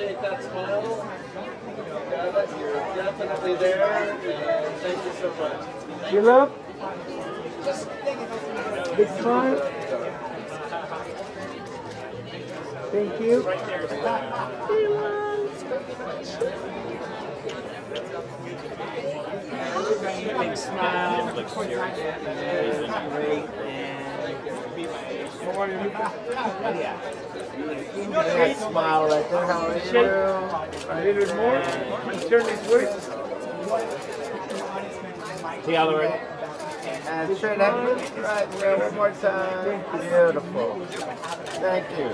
appreciate that smile. Yeah, you're definitely there, and thank you so much. You love? Big smile. Thank you. Big smile. Yeah. Great smile right there. How are you? A little bit more. Let's turn this way. The other way. And straight up. Right there. One more time. Beautiful. Thank you.